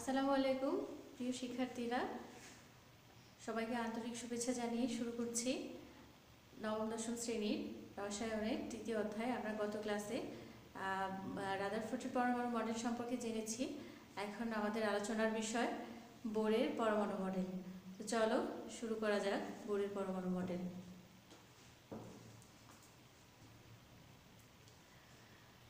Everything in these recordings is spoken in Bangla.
আসসালামু আলাইকুম, প্রিয় শিক্ষার্থীরা। সবাইকে আন্তরিক শুভেচ্ছা জানিয়ে শুরু করছি নবম, দশম শ্রেণির রসায়নের তৃতীয় অধ্যায়। আমরা গত ক্লাসে রাদার রাদারফোর্ডের পরমাণু মডেল সম্পর্কে জেনেছি। এখন আমাদের আলোচনার বিষয় বোরের পরমাণু মডেল। তো চলো শুরু করা যাক বোরের পরমাণু মডেল।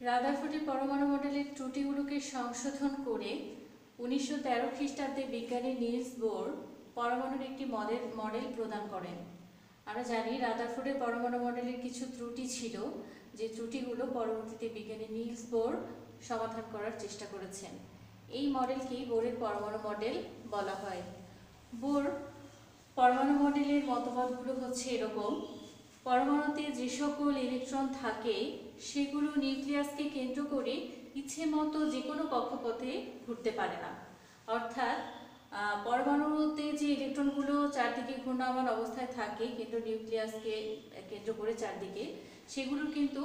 রাদার রাদারফোর্ডের পরমাণু মডেলের ত্রুটিগুলোকে সংশোধন করে উনিশশো তেরো খ্রিস্টাব্দে বিজ্ঞানী নিলস বোর পরমাণুর একটি মডেল মডেল প্রদান করেন। আমরা জানি রাদারফোর্ডের পরমাণু মডেলের কিছু ত্রুটি ছিল, যে ত্রুটিগুলো পরবর্তীতে বিজ্ঞানী নিলস বোর সমাধান করার চেষ্টা করেছেন। এই মডেলকেই বোরের পরমাণু মডেল বলা হয়। বোর পরমাণু মডেলের মতবাদগুলো হচ্ছে এরকম, পরমাণুতে যে সকল ইলেকট্রন থাকে, সেগুলো নিউক্লিয়াসকে কেন্দ্র করে ইচ্ছে মতো যে কোনো কক্ষপথে ঘুরতে পারে না। অর্থাৎ পরমাণুতে যে ইলেকট্রনগুলো চারদিকে ঘূর্ণায়মান অবস্থায় থাকে, কেন্দ্র নিউক্লিয়াসকে কেন্দ্র করে চারদিকে, সেগুলো কিন্তু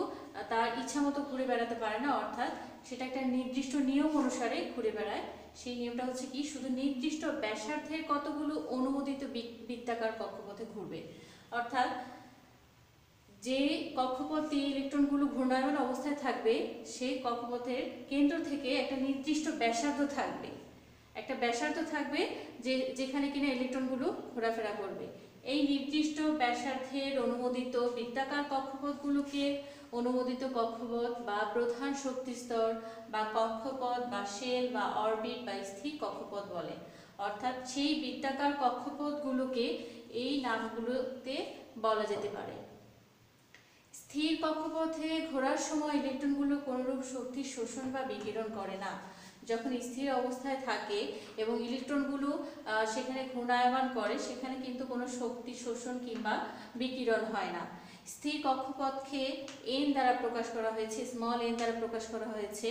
তার ইচ্ছা মতো ঘুরে বেড়াতে পারে না। অর্থাৎ, সেটা একটা নির্দিষ্ট নিয়ম অনুসারে ঘুরে বেড়ায়। সেই নিয়মটা হচ্ছে কি, শুধু নির্দিষ্ট ব্যাসার্ধের কতগুলো অনুমোদিত বৃত্তাকার কক্ষপথে ঘুরবে। অর্থাৎ যে কক্ষপথে ইলেকট্রনগুলো ঘূর্ণায়মান অবস্থায় থাকবে, সেই কক্ষপথের কেন্দ্র থেকে একটা নির্দিষ্ট ব্যাসার্ধ থাকবে। একটা ব্যাসার্ধ থাকবে যে, যেখানে কিনা ইলেকট্রনগুলো ঘোরাফেরা করবে। এই নির্দিষ্ট ব্যাসার্ধের অনুমোদিত বৃত্তাকার কক্ষপথগুলোকে অনুমোদিত কক্ষপথ বা প্রধান শক্তিস্তর বা কক্ষপথ বা শেল বা অরবিট বা স্থির কক্ষপথ বলে। অর্থাৎ সেই বৃত্তাকার কক্ষপথগুলোকে এই নামগুলোতে বলা যেতে পারে। স্থির কক্ষপথে ঘোরার সময় ইলেকট্রনগুলো কোনোরূপ শক্তি শোষণ বা বিকিরণ করে না। যখন স্থির অবস্থায় থাকে এবং ইলেকট্রনগুলো সেখানে ঘূর্ণায়মান করে, সেখানে কিন্তু কোনো শক্তি শোষণ কিংবা বিকিরণ হয় না। স্থির কক্ষপথকে এন দ্বারা প্রকাশ করা হয়েছে স্মল এন দ্বারা প্রকাশ করা হয়েছে,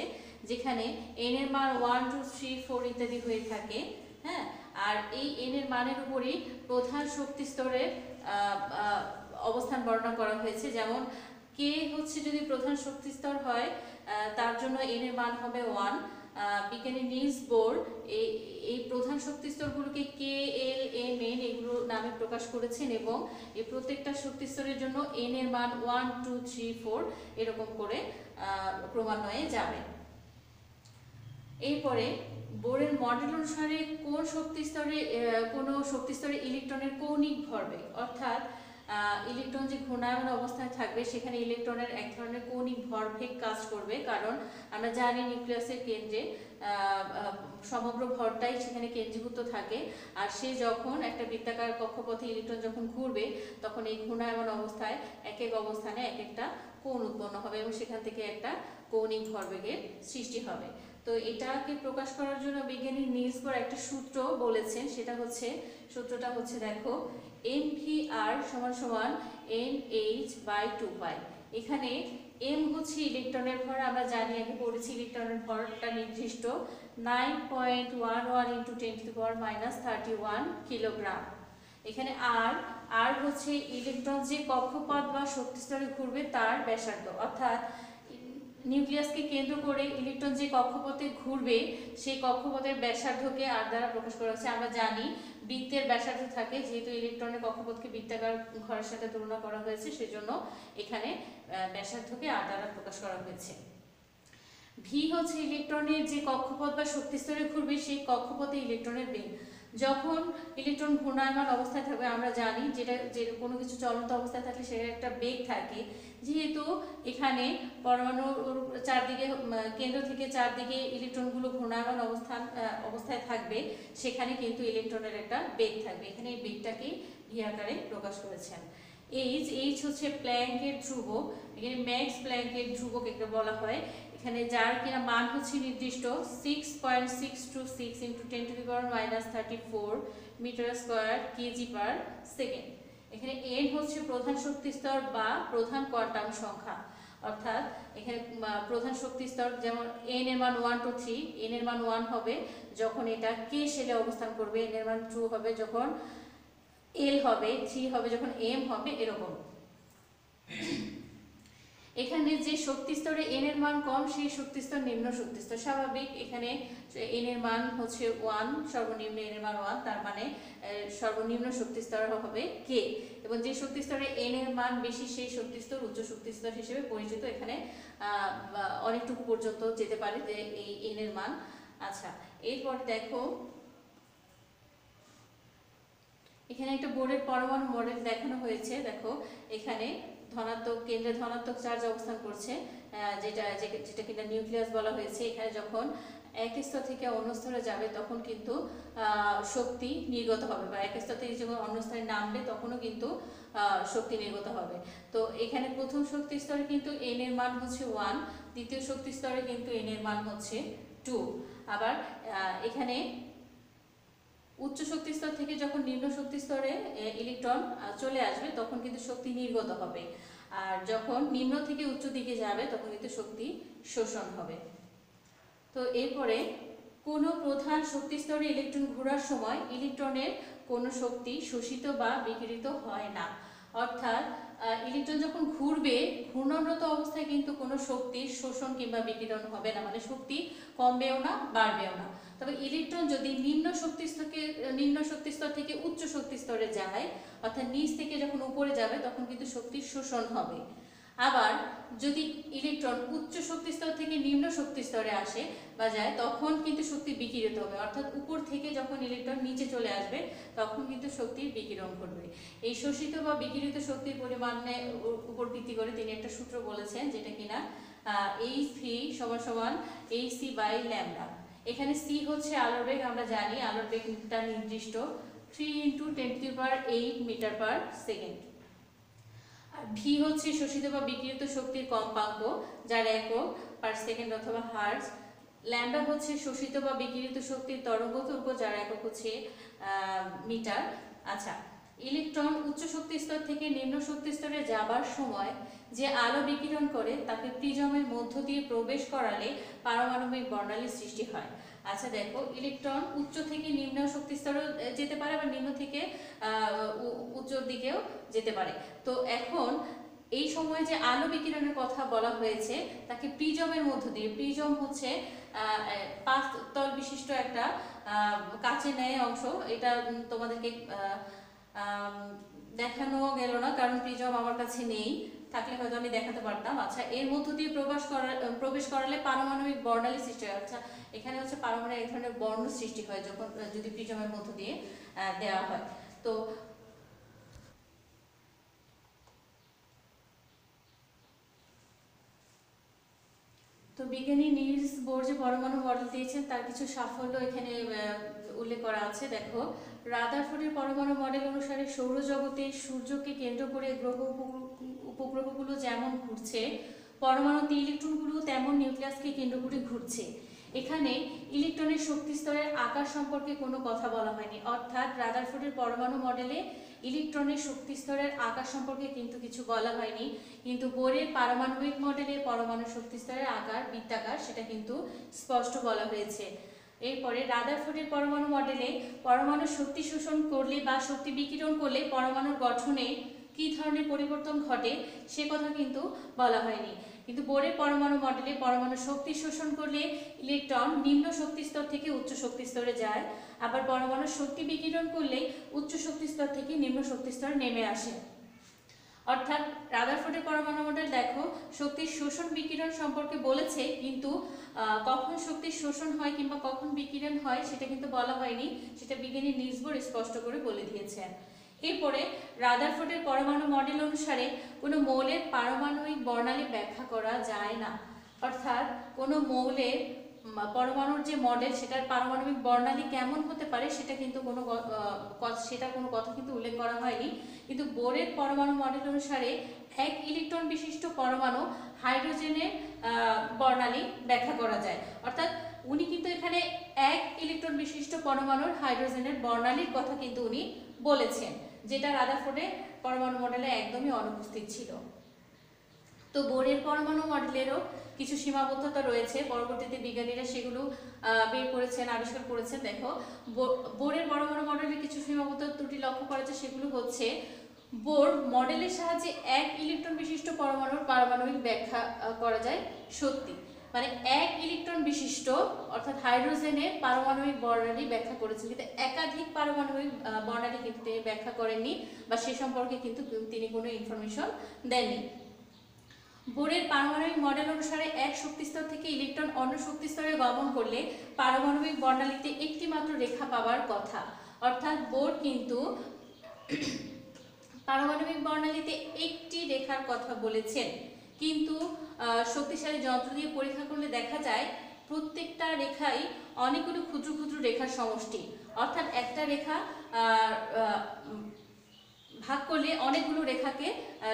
যেখানে এন এর মান ওয়ান টু থ্রি ফোর ইত্যাদি হয়ে থাকে হ্যাঁ? আর এই এন এর মানের উপরই প্রধান শক্তি স্তরের অবস্থান বর্ণনা করা হয়েছে। যেমন কে হচ্ছে যদি প্রধান শক্তি স্তর হয় তার জন্য এন এর মান হবে ওয়ান বিজ্ঞানী নিলস বোর এই প্রধান শক্তি স্তরগুলোকে কে, এল, এম, এন এগুলো নামে প্রকাশ করেছেন এবং এই প্রত্যেকটা শক্তি স্তরের জন্য এন এর মান ওয়ান টু থ্রি ফোর এরকম করে ক্রমান্বয়ে যাবে। এরপরে বোরের মডেল অনুসারে কোন শক্তি স্তরে কোন শক্তি স্তরে ইলেকট্রনের কৌণিক ভরবেগ অর্থাৎ ইলেকট্রন যে ঘূর্ণায়মান অবস্থায় থাকবে, সেখানে ইলেকট্রনের এক ধরনের কৌণিক ভরবেগ কাজ করবে। কারণ আমরা জানি নিউক্লিয়াসের কেন্দ্রে সমগ্র ভরটাই সেখানে কেন্দ্রীভূত থাকে। আর সে যখন একটা বৃত্তাকার কক্ষপথে ইলেকট্রন যখন ঘুরবে, তখন এই ঘূর্ণায়মান অবস্থায় এক এক অবস্থানে এক একটা কোণ উৎপন্ন হবে এবং সেখান থেকে একটা কৌণিক ভরবেগের সৃষ্টি হবে। তো এটাকে প্রকাশ করার জন্য বিজ্ঞানী নিলস বোর একটা সূত্র বলেছেন। সেটা হচ্ছে, সূত্রটা হচ্ছে, দেখো এম ভি আর সমান সমান N H by two pi. এখানে এম হচ্ছে ইলেকট্রনের ভর, আমরা জানি আগে পড়েছি ইলেকট্রনের ভরটা নির্দিষ্ট। Nine point one one into ten to power minus thirty one kilogram এখানে আর আর হচ্ছে ইলেকট্রন যে কক্ষপথ বা শক্তিস্তরে ঘুরবে তার ব্যাসার্ধ। অর্থাৎ নিউক্লিয়াসকে কেন্দ্র করে ইলেকট্রন যে কক্ষপথে ঘুরবে, সেই কক্ষপথের ব্যাসার্ধকে আর দ্বারা প্রকাশ করা হচ্ছে। আমরা জানি বৃত্তের ব্যাসার্ধ থাকে, যেহেতু ইলেকট্রনের কক্ষপথকে বৃত্তাকার ঘরের সাথে তুলনা করা হয়েছে, সেজন্য এখানে ব্যাসার্ধকে আর দ্বারা প্রকাশ করা হয়েছে। ভি হচ্ছে ইলেকট্রনের যে কক্ষপথ বা শক্তিস্তরে ঘুরবে, সেই কক্ষপথে ইলেকট্রনের বেগ। যখন ইলেকট্রন ঘূর্ণায়মান অবস্থায় থাকবে, আমরা জানি যেটা, যে কোনো কিছু চলন্ত অবস্থায় থাকলে সেটার একটা বেগ থাকে। যেহেতু এখানে পরমাণুর চারদিকে কেন্দ্র থেকে চারদিকে ইলেকট্রনগুলো ঘূর্ণায়মান অবস্থান অবস্থায় থাকবে, সেখানে কিন্তু ইলেকট্রনের একটা বেগ থাকবে। এখানে এই বেগটাকেই ভি আকারে প্রকাশ করেছেন। এইচ এইচ হচ্ছে প্ল্যাঙ্কের ধ্রুবক। এখানে ম্যাক্স প্ল্যাঙ্কের ধ্রুবক একটা বলা হয়। এখানে যার কিনা মান হচ্ছে নির্দিষ্ট six point six two six into ten to the power minus thirty four metre square KG per second এখানে এন হচ্ছে প্রধান শক্তি স্তর বা প্রধান কোয়ান্টাম সংখ্যা। অর্থাৎ এখানে প্রধান শক্তি স্তর যেমন এন এর মান ওয়ান টু থ্রি এন এর মান ওয়ান হবে যখন এটা কে সেলে অবস্থান করবে এন এর মান টু হবে যখন এল হবে থ্রি হবে যখন এম হবে, এরকম। এখানে যে শক্তি স্তরে এন এর মান কম, সেই শক্তি স্তর নিম্ন শক্তি স্তর। স্বাভাবিক, এখানে এন এর মান হচ্ছে ওয়ান সর্বনিম্ন এন এর মান ওয়ান তার মানে সর্বনিম্ন শক্তি স্তর হবে কে এবং যে শক্তি স্তরে এন এর মান বেশি, সেই শক্তি স্তর, উচ্চ শক্তি স্তর হিসেবে পরিচিত এখানে অনেকটুকু পর্যন্ত যেতে পারে যে এই এন এর মান। আচ্ছা এরপর দেখো, এখানে একটা বোর্ডের পরমাণু মডেল দেখানো হয়েছে। দেখো, এখানে ধনাত্মক কেন্দ্রে ধনাত্মক চার্জ অবস্থান করছে যেটা যেটা কিনা নিউক্লিয়াস বলা হয়েছে, এখানে যখন এক স্তর থেকে অন্য স্তরে যাবে তখন কিন্তু শক্তি নির্গত হবে বা এক স্তর থেকে যখন অন্য স্তরে নামবে তখনও কিন্তু শক্তি নির্গত হবে। তো এখানে প্রথম শক্তি স্তরে কিন্তু এন এর মান হচ্ছে ওয়ান দ্বিতীয় শক্তি স্তরে কিন্তু এন এর মান হচ্ছে টু আবার এখানে উচ্চ শক্তি স্তর থেকে যখন নিম্ন শক্তি স্তরে ইলেকট্রন চলে আসবে, তখন কিন্তু শক্তি নির্গত হবে। আর যখন নিম্ন থেকে উচ্চ দিকে যাবে, তখন কিন্তু শক্তি শোষণ হবে। তো এরপরে, কোনো প্রধান শক্তি স্তরে ইলেকট্রন ঘোরার সময় ইলেকট্রনের কোনো শক্তি শোষিত বা বিকিরিত হয় না। অর্থাৎ ইলেকট্রন যখন ঘুরবে, ঘূর্ণনরত অবস্থায় কিন্তু কোনো শক্তির শোষণ কিংবা বিকিরণ হবে না। মানে শক্তি কমবেও না, বাড়বেও না। তবে ইলেকট্রন যদি নিম্ন শক্তি স্তরকে, নিম্ন শক্তি স্তর থেকে উচ্চ শক্তি স্তরে যায়, অর্থাৎ নিচ থেকে যখন উপরে যাবে, তখন কিন্তু শক্তির শোষণ হবে। আবার যদি ইলেকট্রন উচ্চ শক্তি স্তর থেকে নিম্ন শক্তি স্তরে আসে বা যায়, তখন কিন্তু শক্তি বিকিরিত হবে। অর্থাৎ উপর থেকে যখন ইলেকট্রন নিচে চলে আসবে, তখন কিন্তু শক্তির বিকিরণ ঘটবে। এই শোষিত বা বিকিরিত শক্তির পরিমাণে উপর ভিত্তি করে তিনি একটা সূত্র বলেছেন, যেটা কিনা এইচ ভি সমান সমান এইচ সি বাই ল্যামডা এখানে সি হচ্ছে আলোর বেগ, আমরা জানি আলোর বেগটা নির্দিষ্ট three into ten per eight metre per second আর ভি হচ্ছে শোষিত বা বিকিরিত শক্তির কম্পাঙ্ক যার একক পার সেকেন্ড অথবা হার্জ ল্যাম্ডা হচ্ছে শোষিত বা বিকিরিত শক্তির তরঙ্গ দৈর্ঘ্য যার একক হচ্ছে মিটার আচ্ছা ইলেকট্রন উচ্চ শক্তি স্তর থেকে নিম্ন শক্তি স্তরে যাবার সময় যে আলো বিকিরণ করে তাকে প্রিজমের মধ্য দিয়ে প্রবেশ করালে পারমাণবিক বর্ণালীর সৃষ্টি হয়। আচ্ছা দেখো ইলেকট্রন উচ্চ থেকে নিম্ন শক্তি স্তরেও আহ, যেতে পারে বা নিম্ন থেকে উচ্চর দিকেও যেতে পারে। তো এখন এই সময় যে আলো বিকিরণের কথা বলা হয়েছে তাকে প্রিজমের মধ্য দিয়ে প্রিজম হচ্ছে পাঁচ তল বিশিষ্ট একটা আহ, নেয় অংশ। এটা তোমাদেরকে দেখানো গেল না, কারণ প্রিজম আমার কাছে নেই। থাকলে হয়তো আমি দেখাতে পারতাম। আচ্ছা এর মধ্য দিয়ে প্রবেশ করা প্রবেশ করালে পারমাণবিক বর্ণালী সৃষ্টি হয়। আচ্ছা এখানে হচ্ছে পারমাণবিক এক ধরনের বর্ণ সৃষ্টি হয় যখন যদি প্রিজমের মধ্য দিয়ে দেওয়া হয়। তো তো বিজ্ঞানী নিলস বোর যে পরমাণু মডেল দিয়েছেন। তার কিছু সাফল্য এখানে উল্লেখ করা আছে। দেখো রাদারফোর্ডের পরমাণু মডেল অনুসারে সৌরজগতে সূর্যকে কেন্দ্র করে গ্রহ উপগ্রহ- উপগ্রহগুলো যেমন ঘুরছে, পরমাণুতে ইলেকট্রনগুলো তেমন নিউক্লিয়াসকে কেন্দ্র করে ঘুরছে। এখানে ইলেকট্রনের শক্তি স্তরের আকার সম্পর্কে কোনো কথা বলা হয়নি। অর্থাৎ রাদারফোর্ডের পরমাণু মডেলে ইলেকট্রনের শক্তি স্তরের আকার সম্পর্কে কিন্তু কিছু বলা হয়নি। কিন্তু বোরের পারমাণবিক মডেলে পরমাণু শক্তি স্তরের আকার, বৃত্তাকার, সেটা কিন্তু স্পষ্ট বলা হয়েছে। এরপরে রাদারফোর্ডের পরমাণু মডেলে পরমাণু শক্তি শোষণ করলে বা শক্তি বিকিরণ করলে পরমাণুর গঠনে কী ধরনের পরিবর্তন ঘটে, সে কথা কিন্তু বলা হয়নি। কিন্তু বোরের পরমাণু মডেলে পরমাণু শক্তি শোষণ করলে ইলেকট্রন নিম্ন শক্তি স্তর থেকে উচ্চ শক্তি স্তরে যায়, আবার পরমাণু শক্তি বিকিরণ করলে উচ্চ শক্তি স্তর থেকে নিম্ন শক্তি স্তরে নেমে আসে। অর্থাৎ রাদারফোর্ডের পরমাণু মডেল দেখো, শক্তির শোষণ বিকিরণ সম্পর্কে বলেছে, কিন্তু কখন শক্তির শোষণ হয় কিংবা কখন বিকিরণ হয় সেটা কিন্তু বলা হয়নি, সেটা বিজ্ঞানী নিউজবোর্ড স্পষ্ট করে বলে দিয়েছেন। এরপরে রাদারফোর্ডের পরমাণু মডেল অনুসারে, কোনো মৌলের পারমাণবিক বর্ণালী ব্যাখ্যা করা যায় না। অর্থাৎ, কোনো মৌলের পরমাণুর যে মডেল সেটার পারমাণবিক বর্ণালী কেমন হতে পারে সেটা কিন্তু কোনো সেটার কোনো কথা কিন্তু উল্লেখ করা হয়নি। কিন্তু বোরের পরমাণু মডেল অনুসারে এক ইলেকট্রন বিশিষ্ট পরমাণু হাইড্রোজেনের বর্ণালী ব্যাখ্যা করা যায়। অর্থাৎ উনি কিন্তু এখানে এক ইলেকট্রন বিশিষ্ট পরমাণুর হাইড্রোজেনের বর্ণালীর কথা কিন্তু উনি বলেছেন, যেটা রাদারফোর্ডের পরমাণু মডেলে একদমই অনুপস্থিত ছিল। তো বোরের পরমাণু মডেলেরও কিছু সীমাবদ্ধতা রয়েছে। পরবর্তীতে বিজ্ঞানীরা সেগুলো বের করেছেন, আবিষ্কার করেছেন, দেখো। বোরের পরমাণু মডেলের কিছু সীমাবদ্ধ ত্রুটি লক্ষ্য করা যায় সেগুলো হচ্ছে, বোর মডেলের সাহায্যে এক ইলেকট্রন বিশিষ্ট পরমাণুর পারমাণবিক ব্যাখ্যা করা যায় সত্যি। মানে এক ইলেকট্রন বিশিষ্ট, অর্থাৎ হাইড্রোজেনের পারমাণবিক বর্ণালী ব্যাখ্যা করেছেন, কিন্তু একাধিক পারমাণবিক বর্ণালী কিন্তু তিনি ব্যাখ্যা করেননি বা সে সম্পর্কে কিন্তু তিনি কোনো ইনফরমেশন দেননি। বোরের পারমাণবিক মডেল অনুসারে এক শক্তিস্তর থেকে ইলেকট্রন অন্য শক্তিস্তরে গমন করলে পারমাণবিক বর্ণালীতে একটি মাত্র রেখা পাওয়ার কথা। অর্থাৎ বোর কিন্তু পারমাণবিক বর্ণালীতে একটি রেখার কথা বলেছেন। কিন্তু শক্তিশালী যন্ত্র দিয়ে পরীক্ষা করলে দেখা যায় প্রত্যেকটা রেখাই অনেকগুলো ক্ষুদ্র ক্ষুদ্র রেখার সমষ্টি। অর্থাৎ একটা রেখা ভাগ করলে অনেকগুলো রেখাকে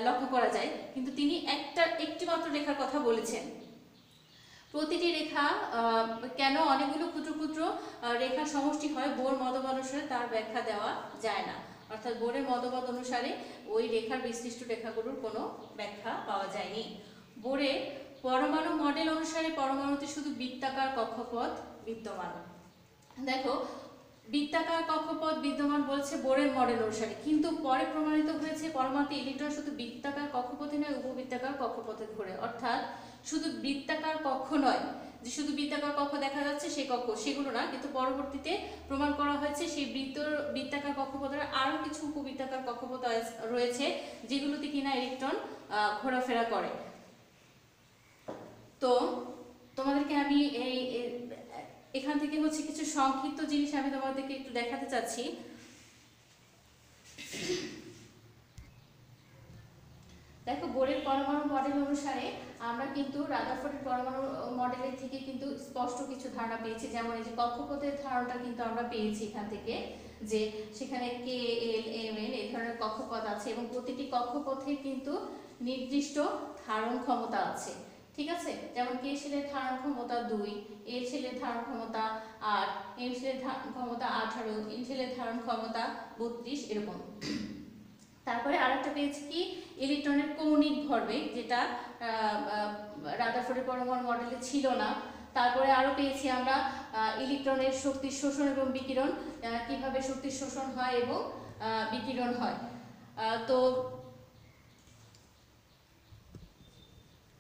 লক্ষ্য করা যায়। কিন্তু তিনি একটা, একটি মাত্র রেখার কথা বলেছেন। প্রতিটি রেখা কেন অনেকগুলো ক্ষুদ্র ক্ষুদ্র রেখার সমষ্টি হয়, বোর মতবাদ অনুসারে তার ব্যাখ্যা দেওয়া যায় না। অর্থাৎ বোরের মতবাদ অনুসারে ওই রেখার বিশিষ্ট রেখাগুলোর কোনো ব্যাখ্যা পাওয়া যায়নি। বোরে পরমাণু মডেল অনুসারে পরমাণুতে শুধু বৃত্তাকার কক্ষপথ বিদ্যমান। দেখো বৃত্তাকার কক্ষপথ বিদ্যমান বলছে বোরের মডেল অনুসারে। কিন্তু পরে প্রমাণিত হয়েছে পরমাণুতে ইলেকট্রন শুধু বৃত্তাকার কক্ষপথে নয় উপবৃত্তাকার কক্ষপথে ঘোরে। অর্থাৎ শুধু বৃত্তাকার কক্ষ নয়, যে শুধু বৃত্তাকার কক্ষ দেখা যাচ্ছে সেই কক্ষ, সেগুলো না, কিন্তু পরবর্তীতে প্রমাণ করা হয়েছে সেই বৃত্ত বৃত্তাকার কক্ষপথের আরও কিছু উপবৃত্তাকার কক্ষপথ রয়েছে, যেগুলোতে কিনা ইলেকট্রন ঘোরাফেরা করে। তো তোমাদেরকে আমি এই- এখান থেকে হচ্ছে কিছু সংক্ষিপ্ত জিনিস আমি তোমাদেরকে একটু দেখাতে চাচ্ছি। দেখো বোরের পরমাণু মডেল অনুসারে আমরা কিন্তু রাদারফোর্ডের পরমাণু মডেলের থেকে কিন্তু স্পষ্ট কিছু ধারণা পেয়েছি। যেমন এই যে কক্ষপথের ধারণাটা কিন্তু আমরা পেয়েছি এখান থেকে যে সেখানে কে এল এম এন এই ধরনের কক্ষপথ আছে এবং প্রতিটি কক্ষপথে কিন্তু নির্দিষ্ট ধারণ ক্ষমতা আছে। ঠিক আছে? যেমন কে ছেলের ধারণ ক্ষমতা দুই, এ ছেলের ধারণ ক্ষমতা আট এম ছেলের ধারণ ক্ষমতা আঠারো এন ছেলের ধারণ ক্ষমতা বত্রিশ, এরকম। তারপরে আরেকটা পেয়েছি কি? ইলেকট্রনের কৌণিক ভরবেগ, যেটা রাদারফোর্ডের পরমাণু মডেলে ছিল না। তারপরে আরও পেয়েছি আমরা ইলেকট্রনের শক্তির শোষণ এবং বিকিরণ কীভাবে শক্তির শোষণ হয় এবং বিকিরণ হয়। তো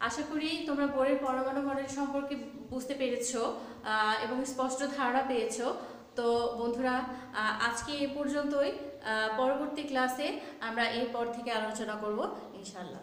আশা করি তোমরা বোরের পরমাণু মডেল সম্পর্কে বুঝতে পেরেছ এবং স্পষ্ট ধারণা পেয়েছ। তো বন্ধুরা আজকে এ পর্যন্তই। পরবর্তী ক্লাসে আমরা এরপর থেকে আলোচনা করব ইনশাল্লাহ